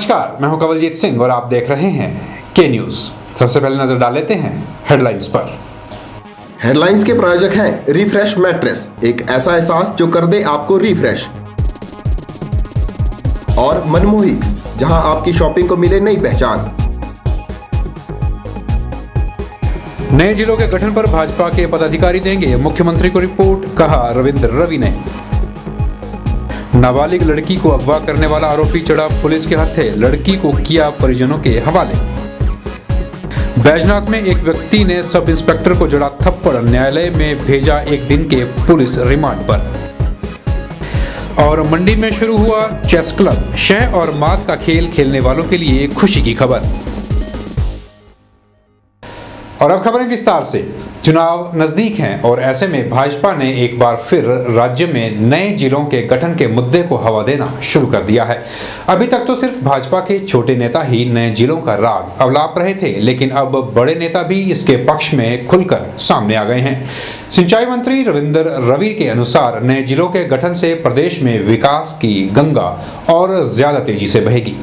नमस्कार मैं हूँ कवलजीत सिंह और आप देख रहे हैं के न्यूज़ सबसे पहले नज़र डाल लेते हैं हेडलाइंस पर। हेडलाइंस के प्रायोजक हैं रिफ्रेश मैट्रेस एक ऐसा एहसास जो कर दे आपको रिफ्रेश और मनमोहिक्स जहाँ आपकी शॉपिंग को मिले नई पहचान। नए जिलों के गठन पर भाजपा के पदाधिकारी देंगे मुख्यमंत्री को रिपोर्ट कहा रविंद्र रवि ने। नाबालिग लड़की को अगवा करने वाला आरोपी चढ़ा पुलिस के हथे लड़की को किया परिजनों के हवाले। बैजनाथ में एक व्यक्ति ने सब इंस्पेक्टर को जड़ा थप्पड़। न्यायालय में भेजा एक दिन के पुलिस रिमांड पर। और मंडी में शुरू हुआ चेस क्लब। शह और मात का खेल खेलने वालों के लिए खुशी की खबर। और अब खबरें विस्तार से। चुनाव नज़दीक हैं और ऐसे में भाजपा ने एक बार फिर राज्य में नए जिलों के गठन के मुद्दे को हवा देना शुरू कर दिया है। अभी तक तो सिर्फ़ भाजपा के छोटे नेता ही नए जिलों का राग अवलाप रहे थे, लेकिन अब बड़े नेता भी इसके पक्ष में खुलकर सामने आ गए हैं। सिंचाई मंत्री रविंद्र रवि के अनुसार नए जिलों के गठन से प्रदेश में विकास की गंगा और ज़्यादा तेज़ी से बहेगी।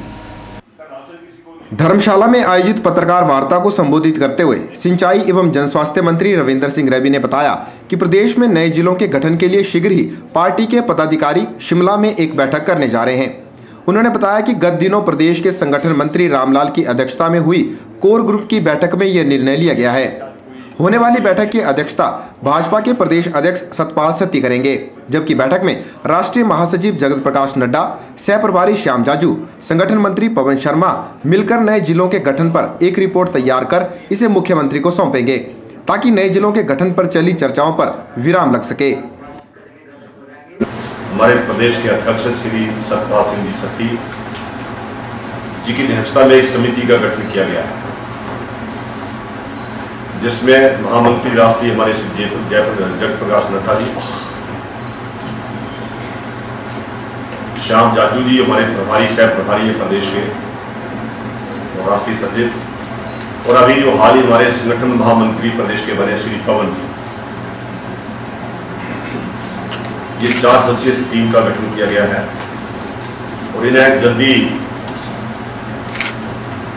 धर्मशाला में आयोजित पत्रकार वार्ता को संबोधित करते हुए सिंचाई एवं जन स्वास्थ्य मंत्री रविंद्र सिंह रवि ने बताया कि प्रदेश में नए जिलों के गठन के लिए शीघ्र ही पार्टी के पदाधिकारी शिमला में एक बैठक करने जा रहे हैं। उन्होंने बताया कि गत दिनों प्रदेश के संगठन मंत्री रामलाल की अध्यक्षता में हुई कोर ग्रुप की बैठक में यह निर्णय लिया गया है। होने वाली बैठक की अध्यक्षता भाजपा के प्रदेश अध्यक्ष सतपाल सत्ती करेंगे, जबकि बैठक में राष्ट्रीय महासचिव जगत प्रकाश नड्डा, सह प्रभारी श्याम जाजू, संगठन मंत्री पवन शर्मा मिलकर नए जिलों के गठन पर एक रिपोर्ट तैयार कर इसे मुख्यमंत्री को सौंपेंगे, ताकि नए जिलों के गठन पर चली चर्चाओं पर विराम लग सके। हमारे प्रदेश के अध्यक्ष श्री सतपाल सिंह जी सत्ती जी की अध्यक्षता में एक समिति का गठन किया गया है। जिसमें महामंत्री राष्ट्रीय हमारे श्री जगत प्रकाश नड्डा जी, श्याम जाजू जी, हमारे प्रभारी सह प्रभारी प्रदेश के और राष्ट्रीय सचिव, और अभी जो हाल ही हमारे संगठन महामंत्री प्रदेश के बने श्री पवन जी, ये चार सदस्यीय टीम का गठन किया गया है, और इन्हें जल्दी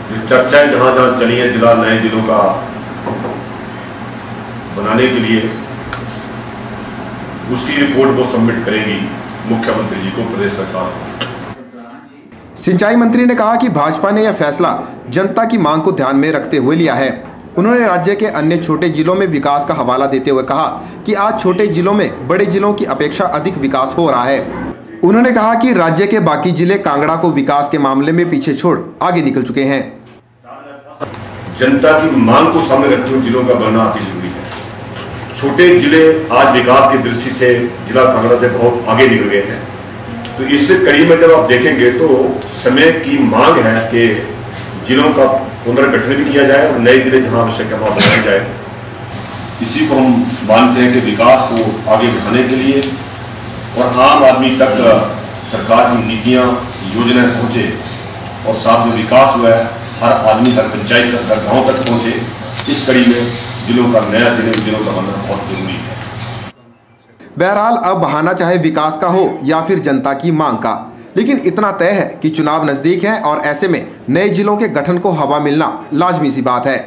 जो चर्चाएँ जहाँ जहाँ चली है जिला, नए जिलों का बनाने के लिए उसकी रिपोर्ट वो सबमिट करेगी मुख्यमंत्री जी को प्रदेश सरकार को। सिंचाई मंत्री ने कहा कि भाजपा ने यह फैसला जनता की मांग को ध्यान में रखते हुए लिया है। उन्होंने राज्य के अन्य छोटे जिलों में विकास का हवाला देते हुए कहा कि आज छोटे जिलों में बड़े जिलों की अपेक्षा अधिक विकास हो रहा है। उन्होंने कहा कि राज्य के बाकी ज़िले कांगड़ा को विकास के मामले में पीछे छोड़ आगे निकल चुके हैं। जनता की मांग को सामने रखते हुए जिलों का बनना अति ज़रूरी छोटे ज़िले आज विकास की दृष्टि से जिला कांगड़ा से बहुत आगे निकल गए हैं। तो इस कड़ी में जब आप देखेंगे तो समय की मांग है कि जिलों का पुनर्गठन भी किया जाए और नए ज़िले जहाँ आवश्यक है वहाँ बनाए जाए। इसी को हम मानते हैं कि विकास को आगे बढ़ाने के लिए और आम आदमी तक सरकार की नीतियाँ, योजनाएँ पहुँचे और साथ में विकास हुआ है, हर आदमी हर पंचायत तक, हर गाँव तक पहुँचे। इस कड़ी में जिलों का नया ज़िले जिलों का बनना बहुत ज़रूरी है। बहरहाल, अब बहाना चाहे विकास का हो या फिर जनता की मांग का, लेकिन इतना तय है कि चुनाव नज़दीक है और ऐसे में नए जिलों के गठन को हवा मिलना लाजमी सी बात है।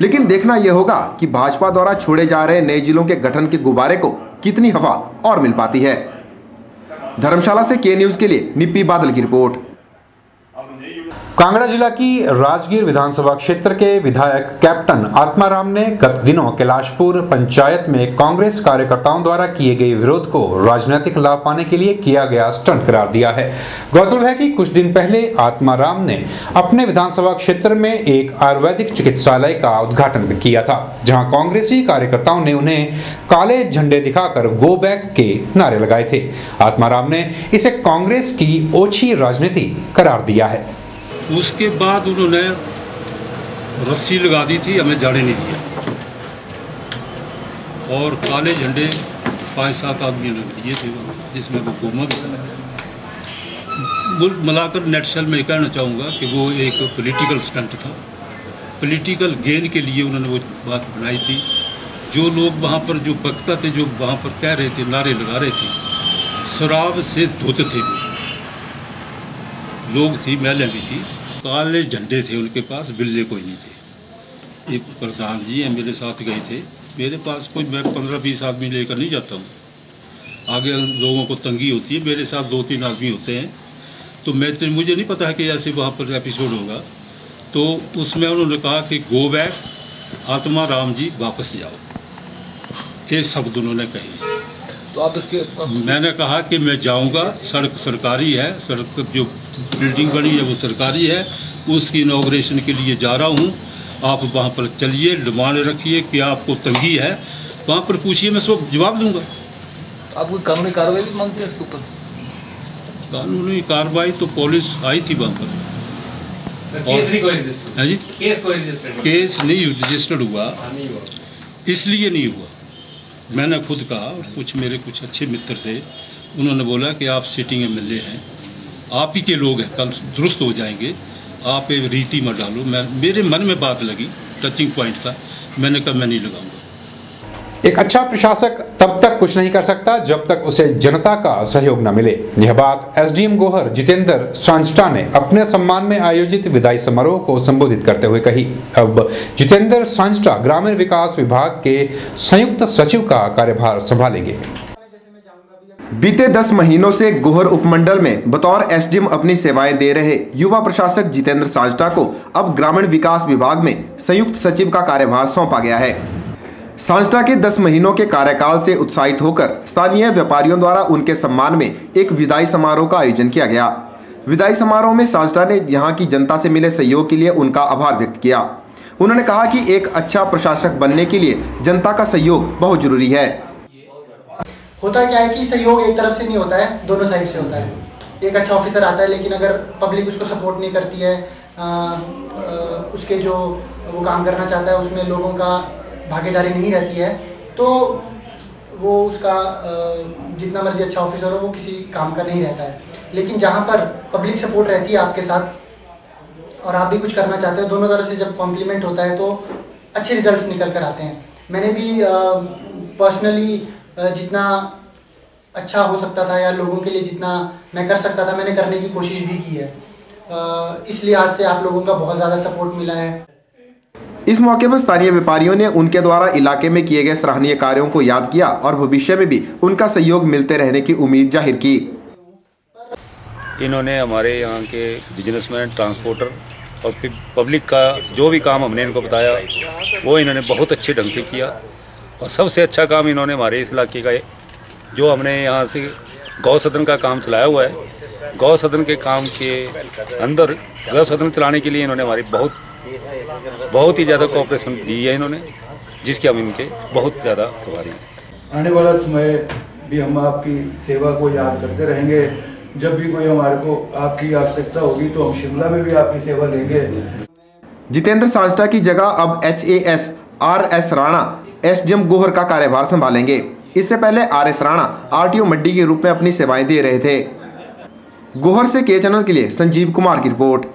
लेकिन देखना यह होगा कि भाजपा द्वारा छोड़े जा रहे नए जिलों के गठन के गुब्बारे को कितनी हवा और मिल पाती है। धर्मशाला से के न्यूज़ के लिए निप्पी बादल की रिपोर्ट। कांगड़ा जिला की राजगीर विधानसभा क्षेत्र के विधायक कैप्टन आत्माराम ने गत दिनों कैलाशपुर पंचायत में कांग्रेस कार्यकर्ताओं द्वारा किए गए विरोध को राजनीतिक लाभ पाने के लिए किया गया स्टंट करार दिया है। गौरतलब है कि कुछ दिन पहले आत्माराम ने अपने विधानसभा क्षेत्र में एक आयुर्वेदिक चिकित्सालय का उद्घाटन किया था, जहाँ कांग्रेसी कार्यकर्ताओं ने उन्हें काले झंडे दिखाकर गो बैक के नारे लगाए थे। आत्माराम ने इसे कांग्रेस की ओछी राजनीति करार दिया है। उसके बाद उन्होंने रस्सी लगा दी थी, हमें जाने नहीं दिया। और काले झंडे पाँच सात आदमियों ने दिए थे, जिसमें वो गोमा भी था। मुल्क मिलाकर नेटशल में कहना चाहूँगा कि वो एक पॉलिटिकल स्टंट था। पॉलिटिकल गेन के लिए उन्होंने वो बात बनाई थी। जो लोग वहाँ पर, जो वक्ता थे, जो वहाँ पर कह रहे थे, नारे लगा रहे थे, शराब से धुत थे। वो लोग थी महिलाएँ भी थी। काले झंडे थे उनके पास बिल्ले कोई नहीं थे। एक प्रधान जी हैं मेरे साथ गए थे। मेरे पास कोई, मैं पंद्रह बीस आदमी लेकर नहीं जाता हूँ। आगे लोगों को तंगी होती है, मेरे साथ दो तीन आदमी होते हैं। तो मैं तो मुझे नहीं पता है कि ऐसे वहाँ पर एपिसोड होगा। तो उसमें उन्होंने कहा कि गो बैक आत्मा राम जी वापस जाओ। ये शब्द उन्होंने कही। तो आप इसके मैंने कहा कि मैं जाऊँगा सड़क सरकारी है सड़क जो बिल्डिंग बनी है वो सरकारी है उसकी इनाग्रेशन के लिए जा रहा हूँ। आप वहाँ पर चलिए डिमांड रखिए कि आपको तंगी है वहाँ पर पूछिए मैं सब जवाब दूँगा। आप कोई कानूनी कार्रवाई भी मांगते हैं इसके ऊपर? कानूनी कार्रवाई तो पुलिस आई थी वहाँ पर। केस नहीं है जी। केस नहीं रजिस्टर्ड हुआ। इसलिए नहीं हुआ। मैंने खुद कहा और कुछ मेरे कुछ अच्छे मित्र थे, उन्होंने बोला कि आप सिटिंग एम हैं। आप ही के लोग हैं, कल दुरुस्त हो जाएँगे। आप रीति मत डालो। मैं, मेरे मन में बात लगी टचिंग पॉइंट था। मैंने कहा, मैं नहीं लगाऊँगा। एक अच्छा प्रशासक तब तक कुछ नहीं कर सकता जब तक उसे जनता का सहयोग न मिले। यह बात एसडीएम गोहर जितेंद्र सांस्टा ने अपने सम्मान में आयोजित विदाई समारोह को संबोधित करते हुए कही। अब जितेंद्र सांस्टा ग्रामीण विकास विभाग के संयुक्त सचिव का कार्यभार संभालेंगे। बीते 10 महीनों से गोहर उपमंडल में बतौर एसडीएम अपनी सेवाएँ दे रहे युवा प्रशासक जितेंद्र सांजटा को अब ग्रामीण विकास विभाग में संयुक्त सचिव का कार्यभार सौंपा गया है। सांस्टा के 10 महीनों के कार्यकाल से उत्साहित होकर स्थानीय व्यापारियों द्वारा उनके सम्मान में एक विदाई समारोह का आयोजन किया गया। विदाई समारोह में सांस्टा ने यहाँ की जनता से मिले सहयोग के लिए उनका आभार व्यक्त किया। उन्होंने कहा कि एक अच्छा प्रशासक बनने के लिए जनता का सहयोग बहुत ज़रूरी है। होता क्या है कि सहयोग एक तरफ़ से नहीं होता है दोनों साइड से होता है। एक अच्छा ऑफिसर आता है लेकिन अगर पब्लिक उसको सपोर्ट नहीं करती है आ, आ, उसके जो वो काम करना चाहता है उसमें लोगों का भागीदारी नहीं रहती है तो वो उसका जितना मर्ज़ी अच्छा ऑफिसर हो, वो किसी काम का नहीं रहता है। लेकिन जहाँ पर पब्लिक सपोर्ट रहती है आपके साथ, और आप भी कुछ करना चाहते हो, दोनों तरह से जब कॉम्प्लीमेंट होता है तो अच्छे रिजल्ट्स निकल कर आते हैं। मैंने भी पर्सनली जितना अच्छा हो सकता था, या लोगों के लिए जितना मैं कर सकता था, मैंने करने की कोशिश भी की है। इस लिहाज से आप लोगों का बहुत ज़्यादा सपोर्ट मिला है। इस मौके पर स्थानीय व्यापारियों ने उनके द्वारा इलाके में किए गए सराहनीय कार्यों को याद किया और भविष्य में भी उनका सहयोग मिलते रहने की उम्मीद ज़ाहिर की। इन्होंने हमारे यहाँ के बिजनेसमैन ट्रांसपोर्टर और पब्लिक का जो भी काम हमने इनको बताया, वो इन्होंने बहुत अच्छे ढंग से किया। और सबसे अच्छा काम इन्होंने हमारे इस इलाके का जो हमने यहाँ से गौ सदन का काम चलाया हुआ है। गौ सदन के काम के अंदर गौ सदन चलाने के लिए इन्होंने हमारी बहुत बहुत ही ज़्यादा कोऑपरेशन दी है इन्होंने जिसके हम इनके बहुत ज़्यादा आभारी हैं। आने वाला समय भी हम आपकी सेवा को याद करते रहेंगे। जब भी कोई हमारे को आपकी आवश्यकता होगी तो हम शिमला में भी आपकी सेवा लेंगे। जितेंद्र सांस्टा की जगह अब H A S R S Rana S D M Gohar का कार्यभार संभालेंगे। इससे पहले आर एस राणा आरटीओ मड्डी के रूप में अपनी सेवाएँ दे रहे थे। गोहर से के चैनल के लिए संजीव कुमार की रिपोर्ट।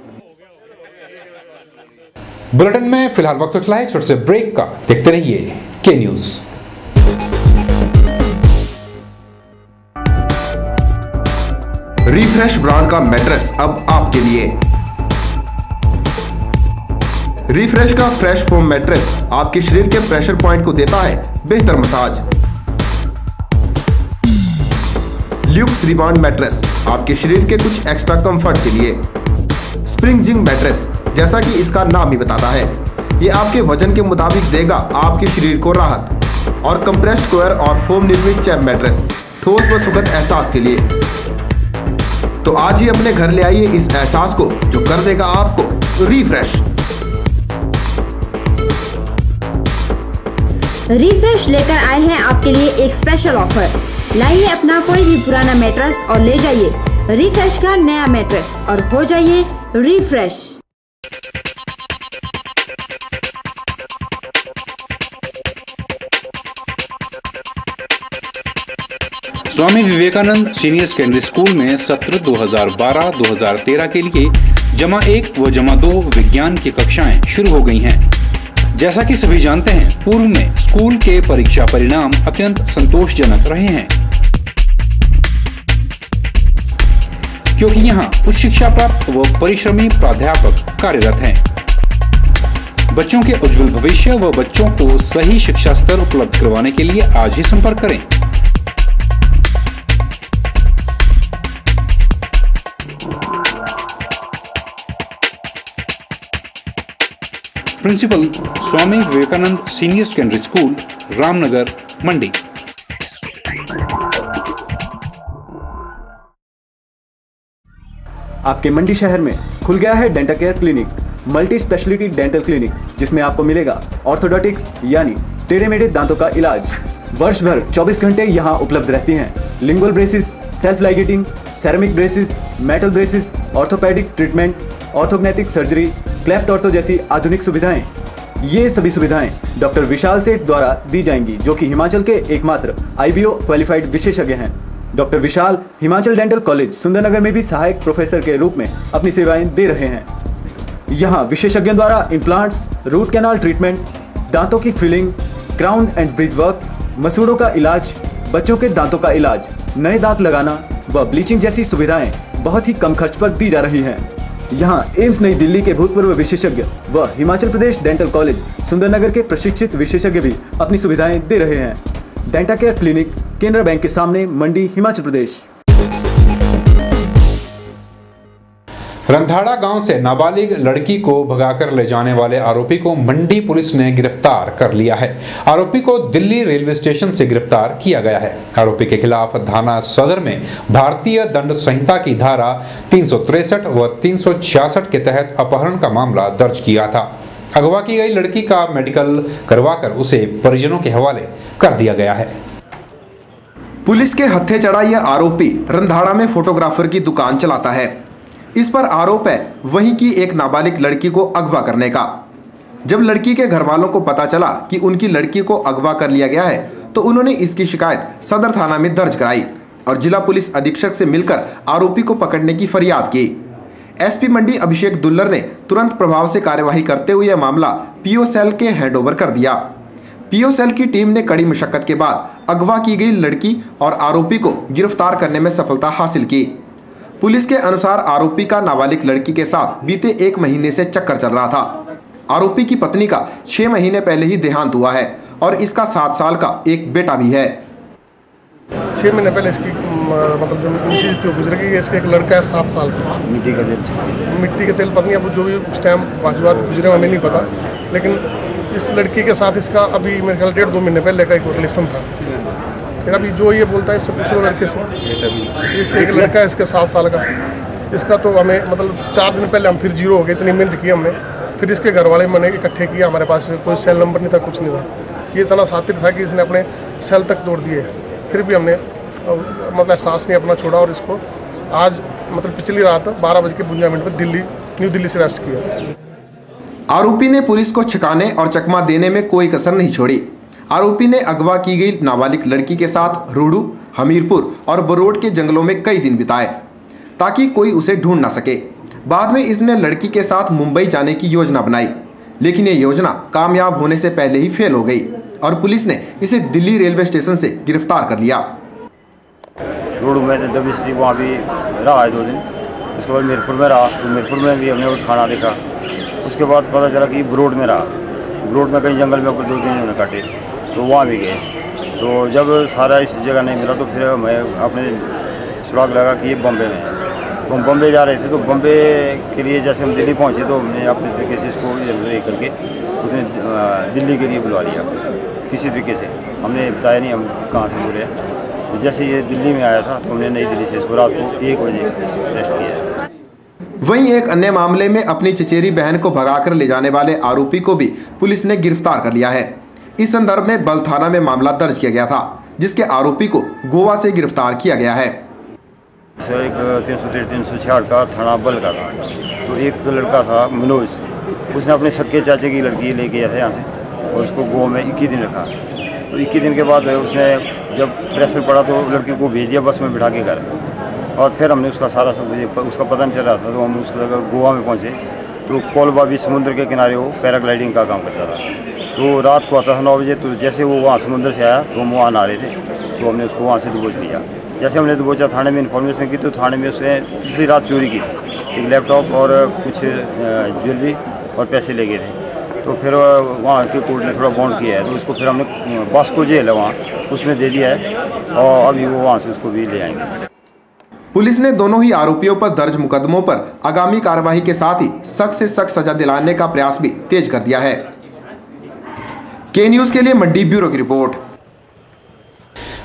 बुलेटिन में फ़िलहाल वक्त चला है, छोटे से ब्रेक का। देखते रहिए के न्यूज़ रिफ्रेश ब्रांड का मेट्रेस अब आपके लिए। रिफ्रेश का फ्रेश फोम मेट्रेस आपके शरीर के प्रेशर पॉइंट को देता है बेहतर मसाज। ल्यूक्स रिबाउंड मैट्रेस आपके शरीर के कुछ एक्स्ट्रा कंफर्ट के लिए। स्प्रिंग जिंग मैट्रेस जैसा कि इसका नाम ही बताता है। ये आपके वज़न के मुताबिक देगा आपके शरीर को राहत और कंप्रेस्ड कोयर और फोम निर्मित चैप मैट्रेस ठोस व सुखद एहसास के लिए। तो आज ही अपने घर ले आइए इस एहसास को, जो कर देगा आपको रिफ्रेश रिफ्रेश लेकर आए हैं आपके लिए एक स्पेशल ऑफ़र लाइए अपना कोई भी पुराना मैट्रेस और ले जाइए। रिफ्रेश का नया मैट्रेस और हो जाइए refresh Swami Vivekananda senior secondary school में सत्र 2012-2013 के लिए जमा एक व जमा दो विज्ञान की कक्षाएँ शुरू हो गई हैं। जैसा कि सभी जानते हैं, पूर्व में स्कूल के परीक्षा परिणाम अत्यंत संतोषजनक रहे हैं। क्योंकि यहाँ उच्च शिक्षा प्राप्त व परिश्रमी प्राध्यापक कार्यरत हैं। बच्चों के उज्जवल भविष्य व बच्चों को सही शिक्षा स्तर उपलब्ध करवाने के लिए आज ही संपर्क करें। Principal Swami Vivekananda senior secondary school, Ramnagar, Mandi. आपके मंडी शहर में खुल गया है dental care clinic multi speciality dental clinic जिसमें आपको मिलेगा ऑर्थोडोटिक्स यानी टेढ़े मेढ़े दांतों का इलाज। वर्ष भर 24 घंटे यहाँ उपलब्ध रहती हैं। Lingual braces self ligating ceramic braces metal braces orthopaedic treatment orthognathic surgery cleft ortho जैसी आधुनिक सुविधाएँ, ये सभी सुविधाएँ डॉक्टर विशाल सेठ द्वारा दी जाएँगी, जो कि हिमाचल के एकमात्र आईबीओ क्वालिफाइड विशेषज्ञ हैं। Doctor Vishal Himachal dental college, Sundarnagar में भी सहायक प्रोफेसर के रूप में अपनी सेवाएँ दे रहे हैं। यहाँ विशेषज्ञों द्वारा इम्प्लांट्स रूट कैनाल ट्रीटमेंट दांतों की filling crown and bridge work मसूड़ों का इलाज, बच्चों के दांतों का इलाज, नए दांत लगाना व ब्लीचिंग जैसी सुविधाएँ बहुत ही कम खर्च पर दी जा रही हैं। यहाँ एम्स नई दिल्ली के भूतपूर्व विशेषज्ञ व हिमाचल प्रदेश डेंटल कॉलेज सुंदरनगर के प्रशिक्षित विशेषज्ञ भी अपनी सुविधाएँ दे रहे हैं। Denta care clinic Canara bank के सामने, मंडी, हिमाचल प्रदेश। रंधाड़ा गाँव से नाबालिग लड़की को भगाकर ले जाने वाले आरोपी को मंडी पुलिस ने गिरफ़्तार कर लिया है। आरोपी को दिल्ली रेलवे स्टेशन से गिरफ़्तार किया गया है। आरोपी के खिलाफ थाना सदर में भारतीय दंड संहिता की धारा तीन व तीन सौ छियासठ के तहत अपहरण का मामला दर्ज किया था। अगवा की गई लड़की का मेडिकल करवाकर उसे परिजनों के हवाले कर दिया गया है। पुलिस के हत्थे चढ़ा यह आरोपी रंधाड़ा में फोटोग्राफर की दुकान चलाता है। इस पर आरोप है वहीं की एक नाबालिग लड़की को अगवा करने का। जब लड़की के घर वालों को पता चला कि उनकी लड़की को अगवा कर लिया गया है तो उन्होंने इसकी शिकायत सदर थाना में दर्ज कराई और जिला पुलिस अधीक्षक से मिलकर आरोपी को पकड़ने की फरियाद की। एसपी मंडी अभिषेक दुल्लर ने तुरंत प्रभाव से कार्यवाही करते हुए यह मामला पीओ सेल के हैंडओवर कर दिया। पीओ सेल की टीम ने कड़ी मशक्कत के बाद अगवा की गई लड़की और आरोपी को गिरफ़्तार करने में सफलता हासिल की। पुलिस के अनुसार आरोपी का नाबालिग लड़की के साथ बीते एक महीने से चक्कर चल रहा था। आरोपी की पत्नी का छह महीने पहले ही देहांत हुआ है और इसका सात साल का एक बेटा भी है। छह महीने पहले इसकी मतलब जो मिसेज थी वो गुजर गई इसका एक लड़का है सात साल का। मिट्टी का तेल। मिट्टी का तेल पत्नी अब जो भी उस टाइम बात गुजरे हमें नहीं पता। लेकिन इस लड़की के साथ इसका अभी मेरे ख्याल डेढ़ दो महीने पहले का एक रिलेशन था। फिर अभी जो ये बोलता है इससे पूछ लो लड़के से। एक, एक लड़का है इसके सात साल का। इसका तो हमें मतलब चार दिन पहले हम फिर ज़ीरो हो गए इतनी मेहनत की हमने। फिर इसके घर वाले मैंने इकट्ठे किया हमारे पास कोई सेल नंबर नहीं था कुछ नहीं था। ये इतना सातिर था कि इसने अपने सेल तक तोड़ दिए। फिर भी हमने मतलब एहसास नहीं अपना छोड़ा और इसको आज मतलब पिछली रात बारह बज के पुंजा मिनट पर दिल्ली न्यू दिल्ली से अरेस्ट किया। आरोपी ने पुलिस को छिकाने और चकमा देने में कोई कसर नहीं छोड़ी। आरोपी ने अगवा की गई नाबालिग लड़की के साथ रूडू, हमीरपुर और बरोड के जंगलों में कई दिन बिताए, ताकि कोई उसे ढूंढ ना सके। बाद में इसने लड़की के साथ मुंबई जाने की योजना बनाई, लेकिन ये योजना कामयाब होने से पहले ही फेल हो गई और पुलिस ने इसे दिल्ली रेलवे स्टेशन से गिरफ़्तार कर लिया। रोड, में जब इसलिए वहाँ भी रहा है दो दिन, उसके बाद मीरपुर में रहा तो मीरपुर में भी हमने कुछ खाना देखा। उसके बाद पता चला कि ब्रोड में रहा। ब्रोड में कहीं जंगल में दो दिन उन्होंने काटे। तो वहाँ भी गए। तो जब सारा इस जगह नहीं मिला तो फिर मैं अपने सुराग लगा कि ये बम्बे में तो हम बम्बे जा रहे थे तो बम्बे के लिए जैसे हम दिल्ली पहुँचे तो हमने अपने तरीके से इसको ले करके उसने दिल्ली के लिए बुला लिया। किसी तरीके से। हमने बताया नहीं हम कहाँ से बोले तो जैसे ये दिल्ली में आया था तो हमने नई दिल्ली से इसको रात को एक बजे अरेस्ट किया। वहीं एक अन्य मामले में अपनी चचेरी बहन को भगाकर ले जाने वाले आरोपी को भी पुलिस ने गिरफ़्तार कर लिया है। इस संदर्भ में बल थाना में मामला दर्ज किया गया था, जिसके आरोपी को गोवा से गिरफ़्तार किया गया है। एक तीन सौ तीन सौ छियाठ का थाना बल का था। तो एक लड़का था, मनोज। उसने अपने सक्के चाचे की लड़की लेके गया था यहाँ से, और उसको गोवा में इक्कीस दिन रखा। तो इक्कीस दिन के बाद उसने जब प्रेशर पड़ा तो लड़की को भेज दिया बस में बिठा के घर। और फिर हमने उसका सारा सब उसका पता नहीं चल रहा था तो हम उसको गोवा में पहुँचे। तो कोलबा भी समुद्र के किनारे वो पैराग्लाइडिंग का काम करता था। तो रात को आता था नौ बजे तो जैसे वो वहाँ समुद्र से आया तो हम वहाँ नहा रहे थे। तो हमने उसको वहाँ से दबोच लिया जैसे हमने दुबोचा थाने में इन्फॉर्मेशन की तो थाने में उसने पिछली रात चोरी की थी। एक लैपटॉप और कुछ ज्वेलरी और पैसे ले गए थे। तो फिर वहाँ के कोर्ट ने थोड़ा बॉन्ड किया है। तो उसको फिर हमने बास्को जेल है वहाँ। उसमें दे दिया है और अभी वो वहाँ से उसको भी ले आएँगे। पुलिस ने दोनों ही आरोपियों पर दर्ज मुकदमों पर आगामी कार्रवाई के साथ ही सख्त से सख्त सजा दिलाने का प्रयास भी तेज कर दिया है। के न्यूज़ के लिए मंडी ब्यूरो की रिपोर्ट।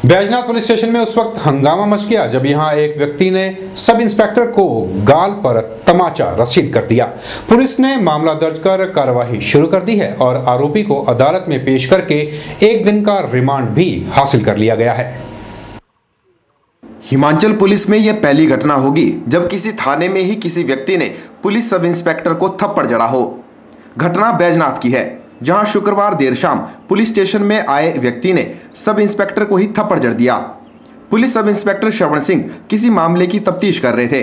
बैजनाथ पुलिस स्टेशन में उस वक्त हंगामा मच गया जब यहाँ एक व्यक्ति ने सब इंस्पेक्टर को गाल पर तमाचा रसीद कर दिया। पुलिस ने मामला दर्ज कर कार्रवाई शुरू कर दी है और आरोपी को अदालत में पेश करके एक दिन का रिमांड भी हासिल कर लिया गया है। हिमाचल पुलिस में यह पहली घटना होगी जब किसी थाने में ही किसी व्यक्ति ने पुलिस सब इंस्पेक्टर को थप्पड़ जड़ा हो। घटना बैजनाथ की है। जहाँ शुक्रवार देर शाम पुलिस स्टेशन में आए व्यक्ति ने सब इंस्पेक्टर को ही थप्पड़ जड़ दिया। पुलिस सब इंस्पेक्टर श्रवण सिंह किसी मामले की तफ्तीश कर रहे थे,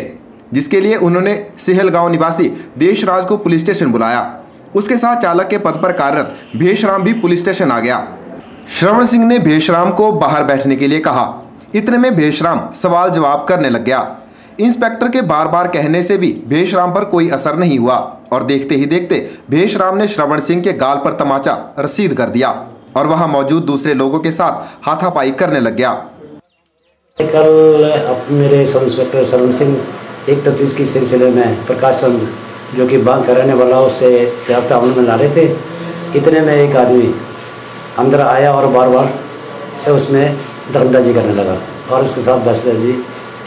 जिसके लिए उन्होंने सिहल गाँव निवासी देशराज को पुलिस स्टेशन बुलाया। उसके साथ चालक के पद पर कार्यरत भेषराम भी पुलिस स्टेशन आ गया। श्रवण सिंह ने भेषराम को बाहर बैठने के लिए कहा। इतने में भेषराम सवाल जवाब करने लग गया। इंस्पेक्टर के बार बार कहने से भी भेषराम पर कोई असर नहीं हुआ। और देखते ही देखते भेषराम ने श्रवण सिंह के गाल पर तमाचा रसीद कर दिया और वहाँ मौजूद दूसरे लोगों के साथ हाथापाई करने लग गया। कल अब मेरे सब इंस्पेक्टर श्रवण सिंह, एक तफ्तीश के सिलसिले में प्रकाश चंद, जो कि बांग का रहने वाला, उससे रबता अमल में ला रहे थे। इतने में एक आदमी अंदर आया और बार बार उसमें दखलंदाजी करने लगा और उसके साथ बहसबाजी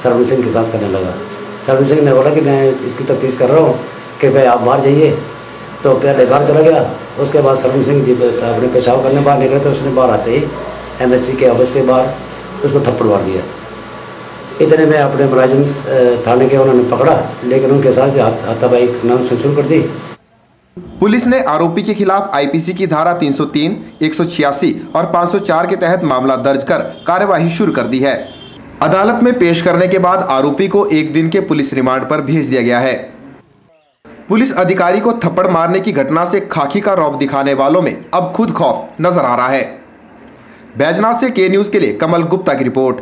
सरवन सिंह के साथ करने लगा। सरवन सिंह ने बोला कि मैं इसकी तफ्तीश कर रहा हूँ कि भाई आप बाहर जाइए। तो पहले बाहर चला गया। उसके बाद सरवन सिंह जी अपने पेशाब करने बाहर निकले तो उसने बाहर आते ही एमएससी के ऑफ़िस के बाहर उसको थप्पड़ मार दिया। इतने में अपने मुलाजिम थाने के उन्होंने पकड़ा लेकिन उनके साथ हाथापाई करना शुरू कर दी। पुलिस ने आरोपी के खिलाफ आईपीसी की धारा 303, 186 और 504 के तहत मामला दर्ज कर कार्यवाही शुरू कर दी है। अदालत में पेश करने के बाद आरोपी को एक दिन के पुलिस रिमांड पर भेज दिया गया है। पुलिस अधिकारी को थप्पड़ मारने की घटना से खाकी का रौब दिखाने वालों में अब खुद खौफ नज़र आ रहा है। बैजनाथ से के न्यूज़ के लिए कमल गुप्ता की रिपोर्ट।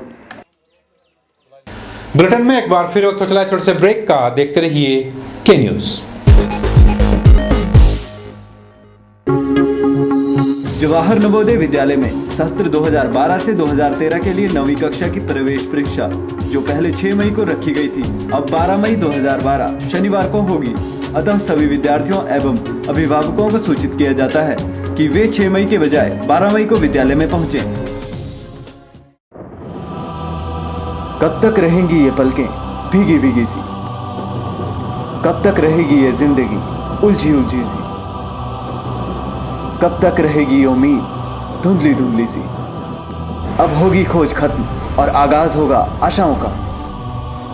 ब्रिटेन में एक बार फिर वक्त चला छोटे से ब्रेक का। देखते रहिए के न्यूज़ जवाहर नवोदय विद्यालय में सत्र 2012 से 2013 के लिए नवी कक्षा की प्रवेश परीक्षा, जो पहले 6 मई को रखी गई थी, अब 12 मई 2012 शनिवार को होगी। अतः सभी विद्यार्थियों एवं अभिभावकों को सूचित किया जाता है कि वे 6 मई के बजाय 12 मई को विद्यालय में पहुँचे। कब तक रहेंगी ये पलकें? भीगी भीगी सी। कब तक रहेगी ये ज़िंदगी? उलझी उलझी सी। कब तक रहेगी उम्मीद? धुंधली धुंधली सी। अब होगी खोज खत्म और आगाज़ होगा आशाओं का।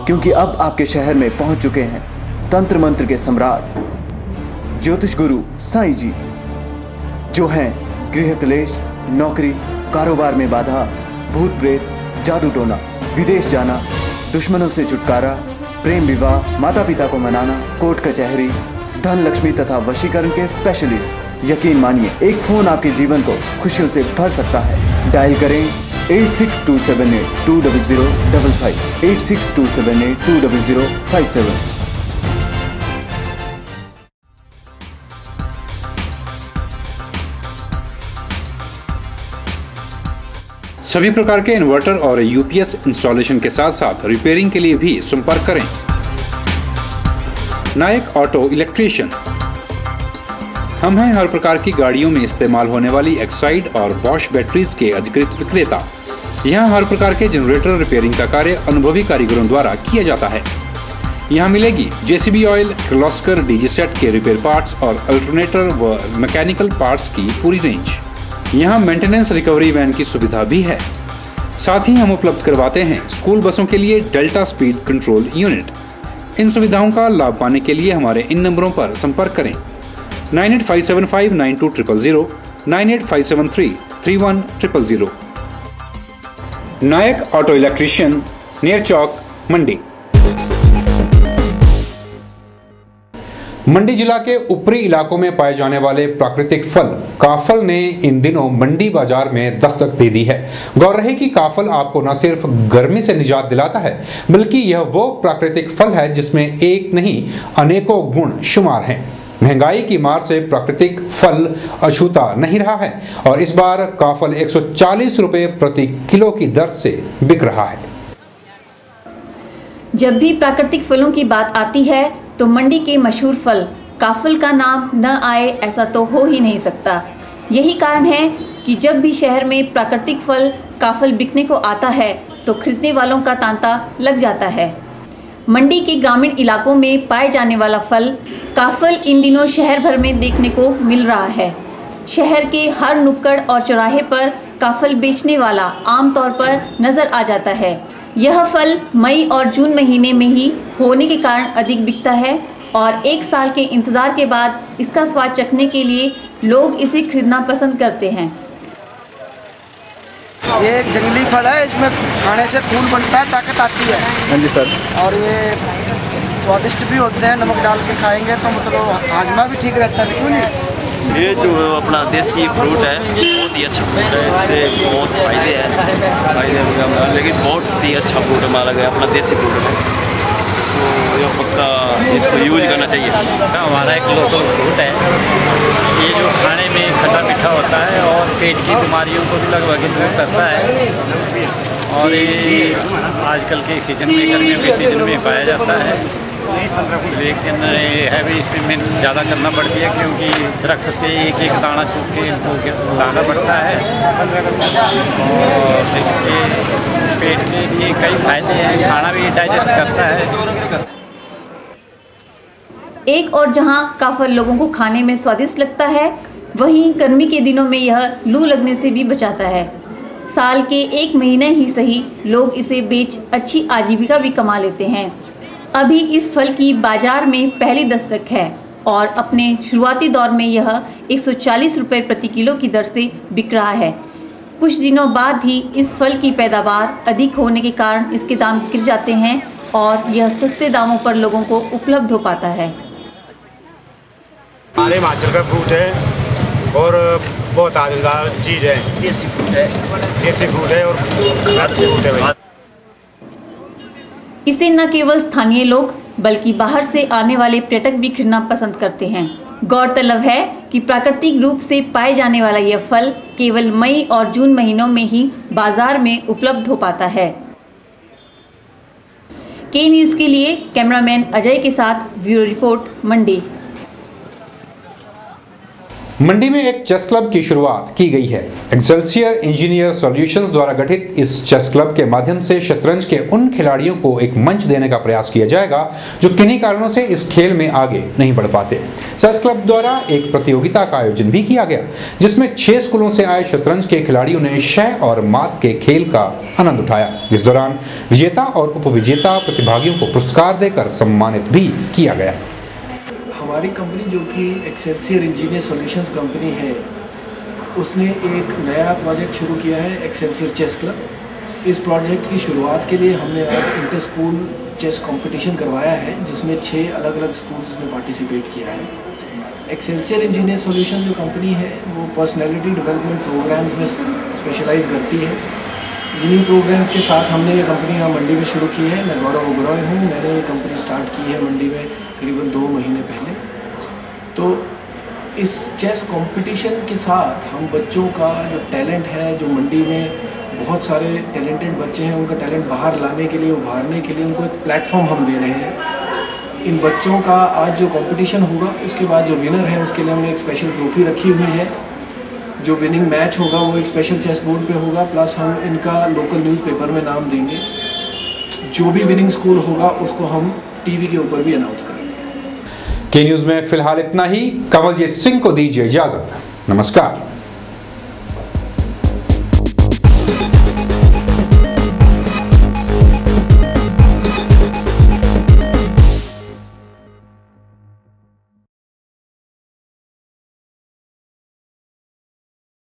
क्योंकि अब आपके शहर में पहुँच चुके हैं तंत्र मंत्र के सम्राट, ज्योतिष गुरु साईं जी, जो हैं गृह क्लेश, नौकरी, कारोबार में बाधा, भूत प्रेत, जादू टोना विदेश जाना, दुश्मनों से छुटकारा, प्रेम विवाह माता पिता को मनाना, कोर्ट कचहरी धन लक्ष्मी तथा वशीकरण के स्पेशलिस्ट यकीन मानिए, एक फ़ोन आपके जीवन को खुशियों से भर सकता है। डायल करें eight six two seven eight two double zero double five. Eight six two seven eight two double zero five seven. सभी प्रकार के इन्वर्टर और यूपीएस इंस्टॉलेशन के साथ साथ रिपेयरिंग के लिए भी संपर्क करें। Nayak auto electrician. हम हर प्रकार की गाड़ियों में इस्तेमाल होने वाली एक्साइड और बॉश बैटरीज के अधिकृत विक्रेता। यहाँ हर प्रकार के जनरेटर रिपेयरिंग का कार्य अनुभवी कारीगरों द्वारा किया जाता है। यहाँ मिलेगी JCB oil Kirloskar DG set के रिपेयर पार्ट्स और अल्टरनेटर व मैकेनिकल पार्ट्स की पूरी रेंज यहाँ मेंटेनेंस रिकवरी वैन की सुविधा भी है। साथ ही हम उपलब्ध करवाते हैं स्कूल बसों के लिए डेल्टा स्पीड कंट्रोल यूनिट इन सुविधाओं का लाभ पाने के लिए हमारे इन नंबरों पर संपर्क करें। Nine eight five seven five nine two triple zero, nine eight five seven three three one triple zero. Nayak auto electrician near चौक, मंडी। मंडी जिला के ऊपरी इलाकों में पाए जाने वाले प्राकृतिक फल, काफल ने इन दिनों मंडी बाज़ार में दस्तक दे दी है। गौर रहे कि काफल आपको न सिर्फ़ गर्मी से निजात दिलाता है, बल्कि यह वो प्राकृतिक फल है जिसमें एक नहीं, अनेकों गुण शुमार हैं। महँगाई की मार से प्राकृतिक फल अछूता नहीं रहा है और इस बार काफल 140 रुपए प्रति किलो की दर से बिक रहा है। जब भी प्राकृतिक फलों की बात आती है तो मंडी के मशहूर फल, काफल का नाम न आए ऐसा तो हो ही नहीं सकता। यही कारण है कि जब भी शहर में प्राकृतिक फल, काफल बिकने को आता है तो खरीदने वालों का तांता लग जाता है। मंडी के ग्रामीण इलाकों में पाए जाने वाला फल काफल इन दिनों शहर भर में देखने को मिल रहा है। शहर के हर नुक्कड़ और चौराहे पर काफल बेचने वाला आमतौर पर नज़र आ जाता है। यह फल मई और जून महीने में ही होने के कारण अधिक बिकता है और एक साल के इंतज़ार के बाद इसका स्वाद चखने के लिए लोग इसे खरीदना पसंद करते हैं। ये एक जंगली फल है इसमें खाने से खून बनता है ताकत आती है। हाँ जी सर। और ये स्वादिष्ट भी होते हैं नमक डाल के खाएँगे तो मतलब हाजमा भी ठीक रहता है क्यों नहीं? ये जो अपना देसी फ्रूट है बहुत ही अच्छा फ्रूट है इससे बहुत फ़ायदे हैं। फ़ायदे लेकिन बहुत ही अच्छा फ्रूट है माना गया अपना देसी फ्रूट है। पक्का इसको यूज़ करना चाहिए। हमारा एक लोकल फ्रूट है। ये जो खाने में खट्टा मीठा होता है और पेट की बीमारियों को भी लगभग दूर करता है। और ये आजकल के सीज़न में, गर्मियों के सीज़न में पाया जाता है। लेकिन ये है भी, इसमें मेहनत ज़्यादा करना पड़ती है क्योंकि दरख्त से एक एक दाना चुप के इनको लाना पड़ता है। और इसके पेट में भी कई फ़ायदे हैं। खाना भी डाइजेस्ट करता है। एक और जहाँ काफल लोगों को खाने में स्वादिष्ट लगता है, वहीं गर्मी के दिनों में यह लू लगने से भी बचाता है। साल के एक महीने ही सही, लोग इसे बेच अच्छी आजीविका भी कमा लेते हैं। अभी इस फल की बाज़ार में पहली दस्तक है और अपने शुरुआती दौर में यह 140 रुपए प्रति किलो की दर से बिक रहा है। कुछ दिनों बाद ही इस फल की पैदावार अधिक होने के कारण इसके दाम गिर जाते हैं और यह सस्ते दामों पर लोगों को उपलब्ध हो पाता है। हमारे हिमाचल का फ्रूट है और बहुत आनंददार चीज़ है। देसी फ्रूट है। देसी फ्रूट है और बेस्ट फ्रूट है भाई। इसे न केवल स्थानीय लोग बल्कि बाहर से आने वाले पर्यटक भी खरीदना पसंद करते हैं। गौरतलब है कि प्राकृतिक रूप से पाए जाने वाला यह फल केवल मई और जून महीनों में ही बाज़ार में उपलब्ध हो पाता है। के न्यूज़ के लिए कैमरामैन अजय के साथ ब्यूरो रिपोर्ट मंडी। मंडी में एक चेस क्लब की शुरुआत की गई है। एक्सेल्सियर इंजीनियर सॉल्यूशंस द्वारा गठित इस चेस क्लब के माध्यम से शतरंज के उन खिलाड़ियों को एक मंच देने का प्रयास किया जाएगा, जो किन्हीं कारणों से इस खेल में आगे नहीं बढ़ पाते। चेस क्लब द्वारा एक प्रतियोगिता का आयोजन भी किया गया, जिसमें छह स्कूलों से आए शतरंज के खिलाड़ियों ने शय और मात के खेल का आनंद उठाया। इस दौरान विजेता और उपविजेता प्रतिभागियों को पुरस्कार देकर सम्मानित भी किया गया। हमारी कंपनी जो कि एक्सेलसियर इंजीनियर सॉल्यूशंस कंपनी है, उसने एक नया प्रोजेक्ट शुरू किया है एक्सेलसियर चेस क्लब इस प्रोजेक्ट की शुरुआत के लिए हमने आज इंटर स्कूल चेस कंपटीशन करवाया है, जिसमें छः अलग अलग स्कूल्स ने पार्टिसिपेट किया है। एक्सेलसियर इंजीनियर सॉल्यूशन जो कंपनी है, वो पर्सनैलिटी डेवलपमेंट प्रोग्राम्स में स्पेशलाइज करती है। इन्हीं प्रोग्राम्स के साथ हमने ये कंपनी यहाँ मंडी में शुरू की है। मैं गौरव ओबरॉय हूँ। मैंने ये कंपनी स्टार्ट की है मंडी में करीबन दो महीने पहले। तो इस चेस कंपटीशन के साथ हम बच्चों का जो टैलेंट है, जो मंडी में बहुत सारे टैलेंटेड बच्चे हैं, उनका टैलेंट बाहर लाने के लिए, उभारने के लिए उनको एक प्लेटफॉर्म हम दे रहे हैं। इन बच्चों का आज जो कंपटीशन होगा, उसके बाद जो विनर है, उसके लिए हमने एक स्पेशल ट्रॉफी रखी हुई है। जो विनिंग मैच होगा वो एक स्पेशल चेस बोर्ड पे होगा प्लस हम इनका लोकल न्यूज़पेपर में नाम देंगे। जो भी विनिंग स्कूल होगा, उसको हम टीवी के ऊपर भी अनाउंस करेंगे। के न्यूज़ में फ़िलहाल इतना ही। कंवलजीत सिंह को दीजिए इजाज़त। नमस्कार।